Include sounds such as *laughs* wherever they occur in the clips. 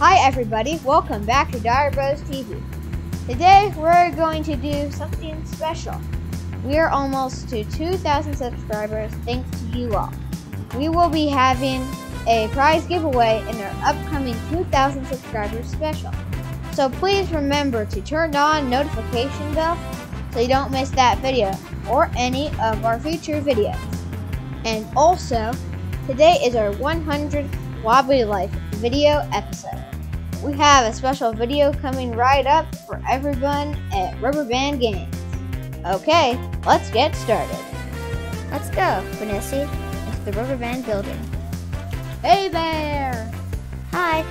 Hi everybody, welcome back to Dario Bros TV. Today we're going to do something special. We are almost to 2,000 subscribers thanks to you all. We will be having a prize giveaway in our upcoming 2,000 subscribers special. So please remember to turn on notification bell so you don't miss that video or any of our future videos. And also, today is our 100th Wobbly Life video episode. We have a special video coming right up for everyone at Rubber Band Games. Okay, let's get started. Let's go, Vanessa, into the Rubber Band building. Hey there! Hi.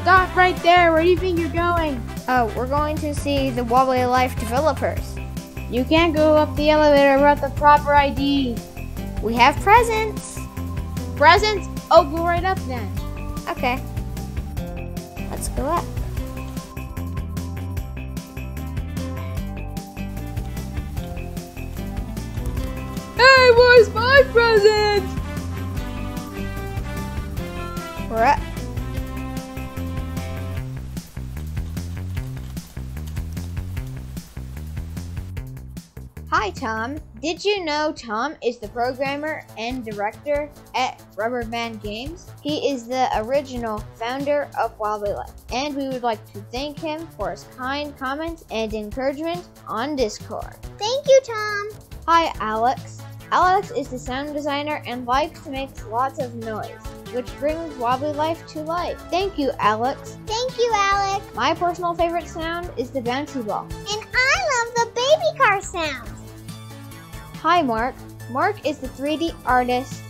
Stop right there. Where do you think you're going? Oh, we're going to see the Wobbly Life developers. You can't go up the elevator without the proper ID. We have presents. Presents? Oh, go right up then. Okay. Let's go up. Hey, where's my present? We're up. Hi, Tom. Did you know Tom is the programmer and director at Rubber Band Games? He is the original founder of Wobbly Life, and we would like to thank him for his kind comments and encouragement on Discord. Thank you, Tom. Hi, Alex. Alex is the sound designer and likes to make lots of noise, which brings Wobbly Life to life. Thank you, Alex. Thank you, Alex. My personal favorite sound is the bouncy ball. And I love the baby car sound. Hi, Mark. Mark is the 3D artist,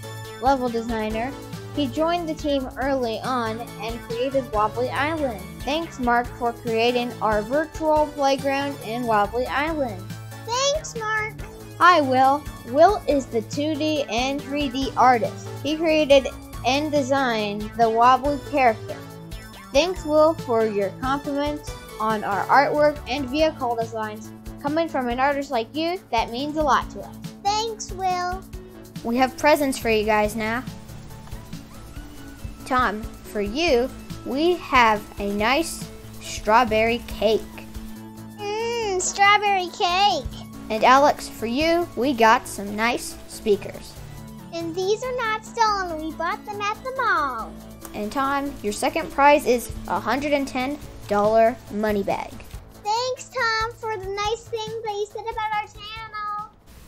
level designer. He joined the team early on and created Wobbly Island. Thanks, Mark, for creating our virtual playground in Wobbly Island. Thanks, Mark. Hi, Will. Will is the 2D and 3D artist. He created and designed the Wobbly character. Thanks, Will, for your compliments on our artwork and vehicle designs. Coming from an artist like you, that means a lot to us. Thanks, Will. We have presents for you guys now. Tom, for you, we have a nice strawberry cake. Mmm, strawberry cake. And Alex, for you, we got some nice speakers. And these are not stolen. We bought them at the mall. And Tom, your second prize is a $110 money bag. Thanks, Tom, for the nice things that you said about our channel.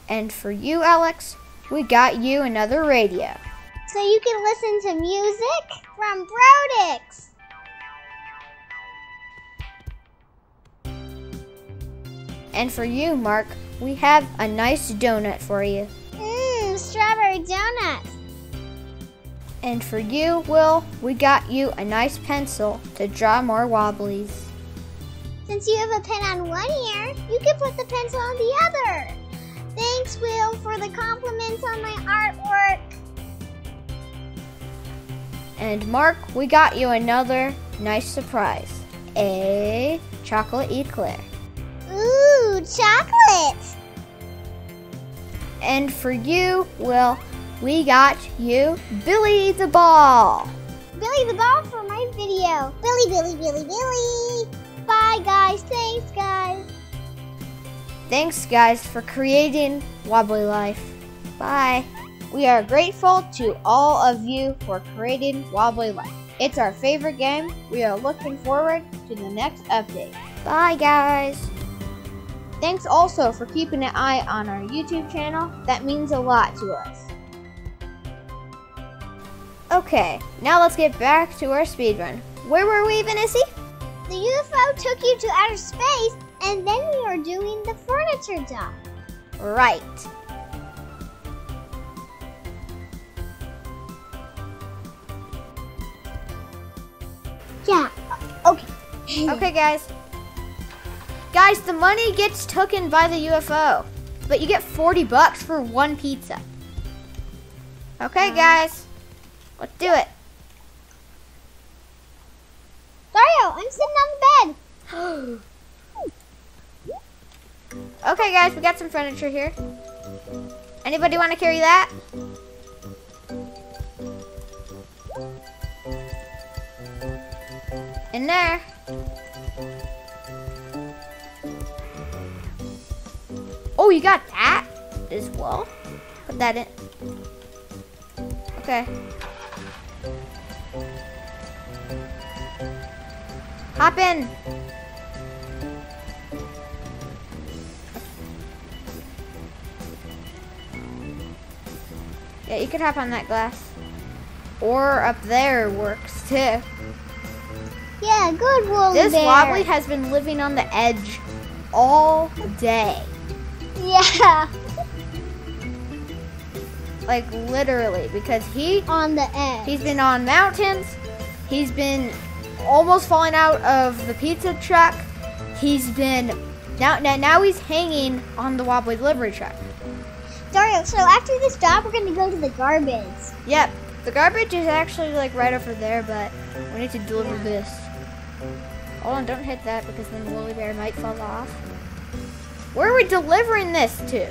And for you, Alex, we got you another radio. So you can listen to music from Brodux. And for you, Mark, we have a nice donut for you. Mmm, strawberry donut. And for you, Will, we got you a nice pencil to draw more wobblies. Since you have a pen on one ear, you can put the pencil on the other. Thanks, Will, for the compliments on my artwork. And Mark, we got you another nice surprise. A chocolate eclair. Ooh, chocolate! And for you, Will, we got you Billy the Ball. Billy the Ball for my video. Billy, Billy, Billy, Billy. Bye, guys. Thanks, guys. Thanks, guys, for creating Wobbly Life. Bye. We are grateful to all of you for creating Wobbly Life. It's our favorite game. We are looking forward to the next update. Bye, guys. Thanks also for keeping an eye on our YouTube channel. That means a lot to us. Okay, now let's get back to our speedrun. Where were we, Vanessa? The UFO took you to outer space, and then we are doing the furniture job. Right. Yeah, okay. Okay, guys. Guys, the money gets taken by the UFO, but you get 40 bucks for one pizza. Okay, um, guys. Let's do it. Dario, I'm sitting on the bed. *gasps* *gasps* *gasps* Okay, guys, we got some furniture here. Anybody want to carry that? In there. Oh, you got that as well? Put that in. Okay. Hop in. Yeah, you could hop on that glass. Or up there works too. Yeah, good woolly This bear. wobbly has been living on the edge all day. Yeah, *laughs* Like literally, because he on the edge. he's been on mountains, he's been almost falling out of the pizza truck, he's been now now, now he's hanging on the wobbly delivery truck. Dario, so after this job, we're gonna go to the garbage. Yep, the garbage is actually like right over there, but we need to deliver this. Hold on, don't hit that because then the woolly bear might fall off. Where are we delivering this to?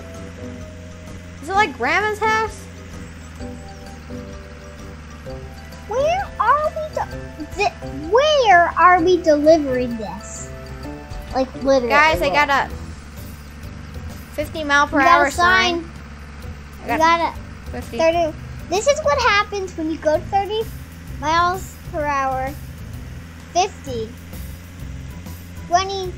Is it like grandma's house? Where are we? Where are we delivering this? Like literally. Guys, I got a 50 mile per hour a sign. I got got a 50. 30. This is what happens when you go 30 miles per hour, 50, 20,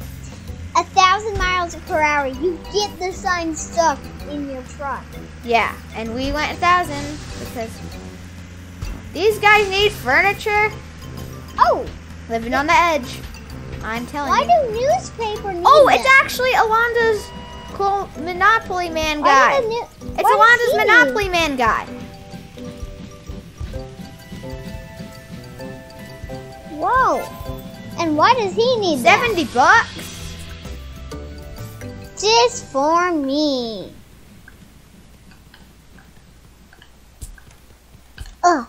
a thousand miles per hour. You get the sign stuck in your truck. Yeah, and we went a thousand because these guys need furniture. Oh, Living on the edge. I'm telling why you. Why do newspaper need Oh, it's actually Alonda's cool Monopoly Man Why guy. Do the new- It's why does Alonda's he need- Monopoly Man guy. Whoa. And why does he need that? 70 bucks. Just for me. Ugh.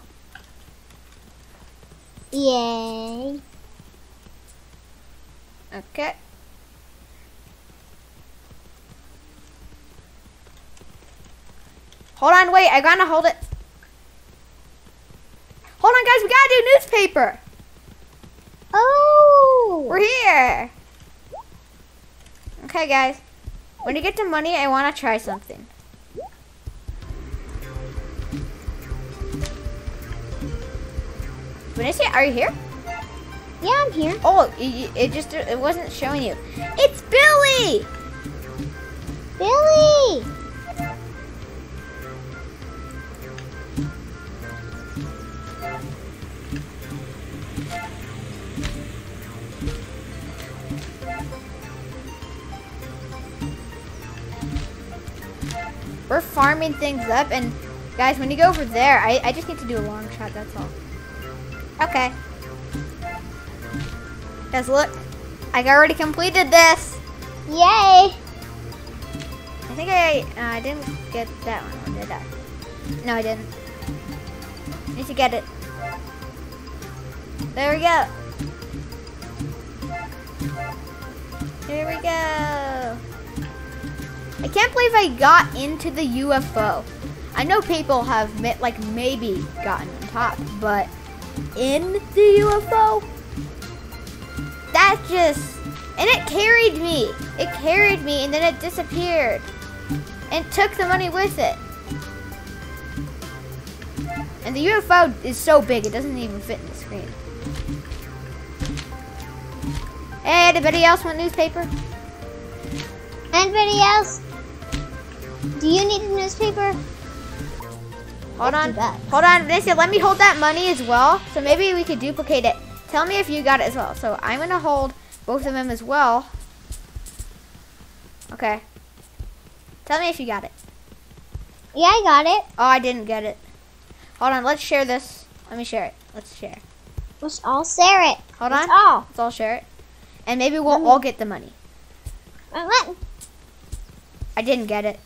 Yay. Okay. Hold on, wait, I gotta hold it. Hold on, guys, we gotta do newspaper. Oh. We're here. Okay, guys. When you get the money, I wanna try something. Benicia, are you here? Yeah, I'm here. Oh, it, it just it wasn't showing you. It's Billy. Billy. We're farming things up, and guys, when you go over there, I, I just need to do a long shot. That's all. Okay. Guys, look. I already completed this. Yay. I think I uh, I didn't get that one, did I? No, I didn't. Need to get it. There we go. Here we go. I can't believe I got into the UFO. I know people have met, like maybe gotten on top, but in the UFO, that just and it carried me. It carried me, and then it disappeared, and took the money with it. And the UFO is so big, it doesn't even fit in the screen. Hey, anybody else want newspaper? Anybody else? Do you need a newspaper? Hold on. 50 bucks. Hold on, Vanessa, let me hold that money as well. So maybe we could duplicate it. Tell me if you got it as well. So I'm gonna hold both of them as well. Okay. Tell me if you got it. Yeah, I got it. Oh, I didn't get it. Hold on, let's share this. Let me share it. Let's share. Let's all share it. Hold Let's on. all. Let's all share it. And maybe we'll all get the money. I didn't get it.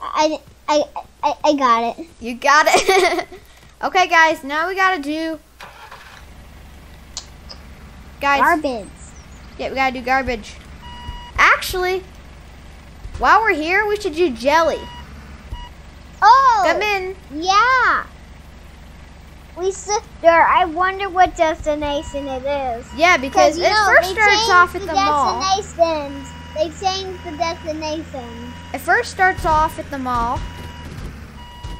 I, I, I, I got it. You got it. *laughs* okay, guys, now we gotta do. Guys, Garbage. yeah, we gotta do garbage. Actually, while we're here, we should do jelly. Come in. Yeah. We still. I wonder what destination it is. Yeah, because it know, first starts off at the the mall. destinations. They changed the destination. It first starts off at the mall,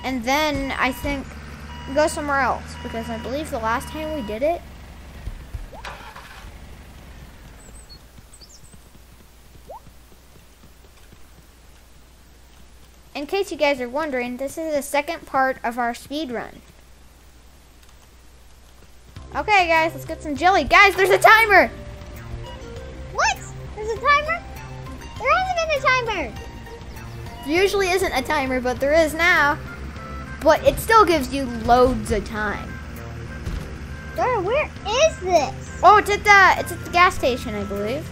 and then I think go somewhere else because I believe the last time we did it. In case you guys are wondering, this is the second part of our speed run. Okay, guys, let's get some jelly. Guys, there's a timer. What? There's a timer? There hasn't been a timer. There usually isn't a timer, but there is now. But it still gives you loads of time. Dora, where is this? Oh, it's at the it's at the gas station, I believe.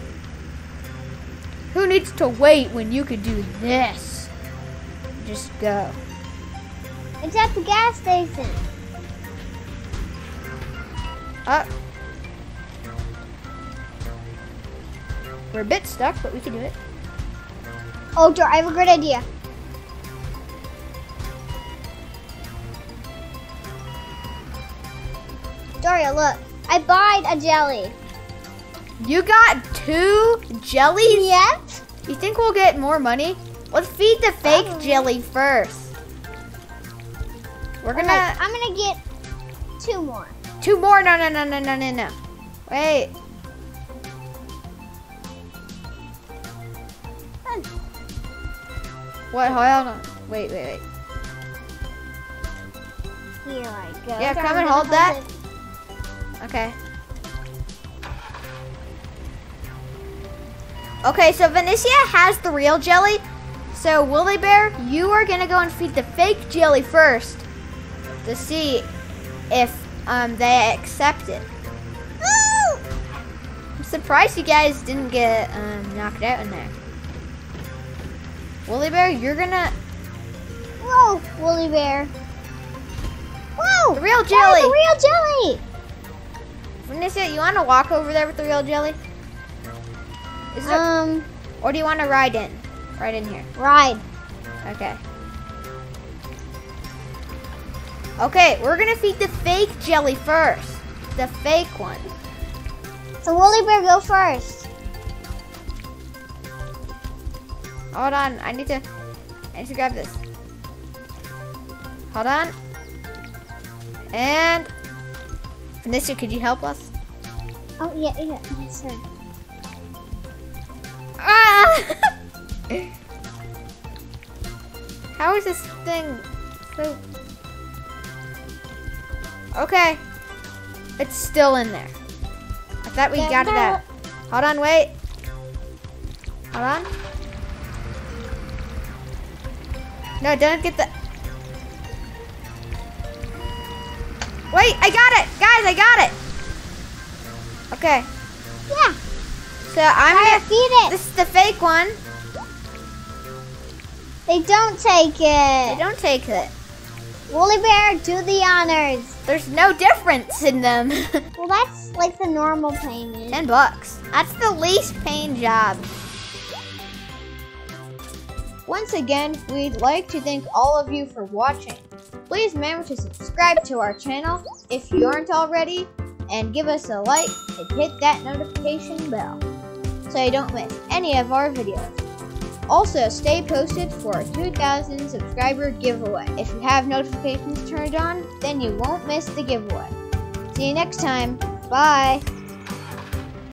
Who needs to wait when you could do this? Just go. It's at the gas station. Up. We're a bit stuck, but we can do it. Oh, Dora, I have a great idea. Doria, look. I bought a jelly. You got two jellies? Yep. You think we'll get more money? Let's feed the fake Probably. jelly first. We're gonna Alright, I'm gonna get two more. two more. No, no, no, no, no, no, no. Wait. Hmm. What? Hold on. Wait, wait, wait. Here I go. Yeah, come I'm and gonna hold that. it. Okay. Okay, so Vanicia has the real jelly. So Willy Bear, you are gonna go and feed the fake jelly first to see if um, they accept it. I'm surprised you guys didn't get um, knocked out in there. Willy Bear, you're gonna Whoa, woolly bear. Whoa! the real jelly. a real jelly. Vanicia, you wanna walk over there with the real jelly? Is it, Um, or do you wanna ride in? Right in here. ride. Okay. Okay, we're gonna feed the fake jelly first. The fake one. So woolly bear, go first. Hold on, I need to I need to grab this. Hold on. And Vanessa, could you help us? Oh yeah, yeah, yes sir. Ah! *laughs* How is this thing so Okay. It's still in there. I thought we got it out. Hold on, wait. Hold on. No, don't get the Wait, I got it! Guys, I got it! Okay. Yeah, So I'm to gonna feed it. this is the fake one. They don't take it. They don't take it. Woolly bear, do the honors. There's no difference in them. *laughs* *laughs* Well, that's like the normal payment. Ten bucks. That's the least paying job. Once again, we'd like to thank all of you for watching. Please remember to subscribe to our channel if you aren't already, and give us a like and hit that notification bell so you don't miss any of our videos. Also, stay posted for a 2,000 subscriber giveaway. If you have notifications turned on, then you won't miss the giveaway. See you next time. Bye.